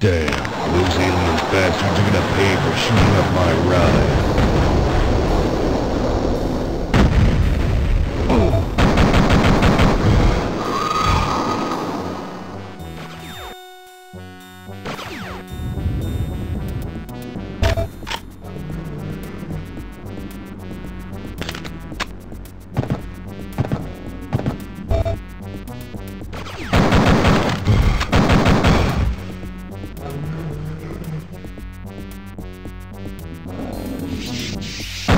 Damn, those aliens bastards are gonna pay for shooting up my ride. あ!